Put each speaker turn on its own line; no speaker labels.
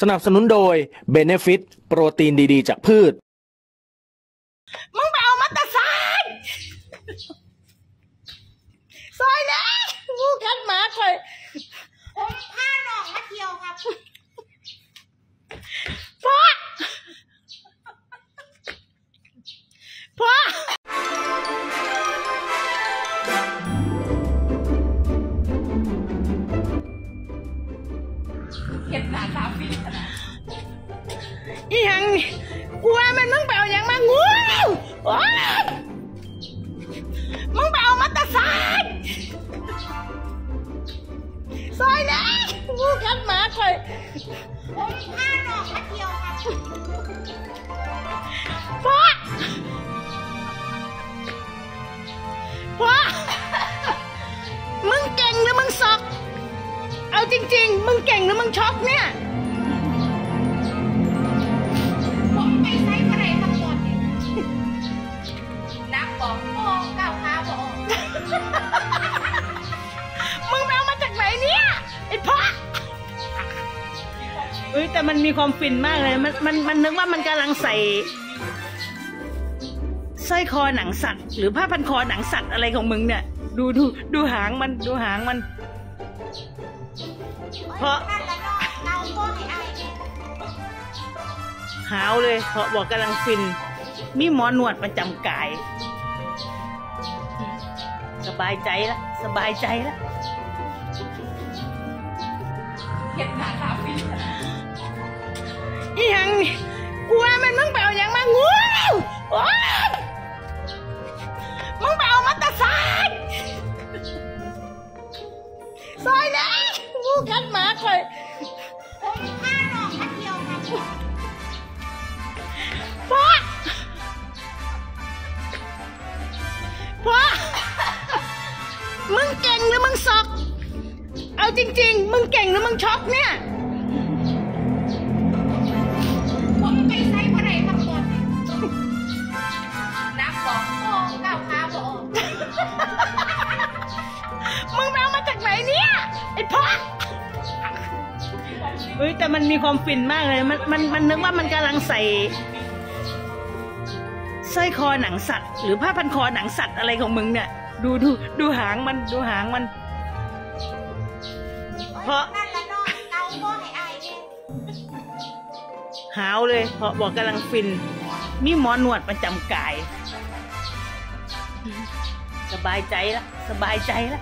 สนับสนุนโดย b e n e f i t โปรตีนดี ๆ จากพืช
ม อีหยั
งก
ลัวมันมึงไปเอาอย่างมางูโอ๊ยมึงไปเอามาตาซานซอยเลยงูกัดหมาคอย
ผมพาน้องมาเที่ยวครับ
พ่อพ่อมึงเก่งหรือมึงสอก เอาจริง ๆ มึงเก่งหรือมึงช็อกเนี่ย
เอ้
ยแต่มันมีความฟินมากเลย มันมันมันนึกว่ามันกำลังใส่สร้อยคอหนังสัตว์ หรือผ้าพันคอหนังสัตว์อะไรของมึงเนี่ย ดูดูดูหางมันดูหางมัน เพราะ
หา
วเลยเพราะบอกกำลังฟิน มีหมอนวดประจำกาย สบายใจละสบายใจละ
เก็บหนาตาฟิน
มึงไปเอามาตาซานซอยเลยงูกัดหมาคอย
ผมพาน้องมาเที่ยวครับ
พ่อพ่อมึงเก่งหรือมึงสอก เอาจริง ๆ มึงเก่งหรือมึงช็อกเนี่ย
ไอ้
พ่อเฮ้ยแต่มันมีความฟินมากเลย มันมันมันนึกว่ามันกำลังใส่สร้อยคอหนังสัตว์ หรือผ้าพันคอหนังสัตว์อะไรของมึงเนี่ย ดูดูดูหางมันดูหางมัน เพราะ
นั่นละน้อหา
วเลยเพราะบอกกำลังฟิน มีหมอนวดประจำกาย สบายใจละสบายใจละ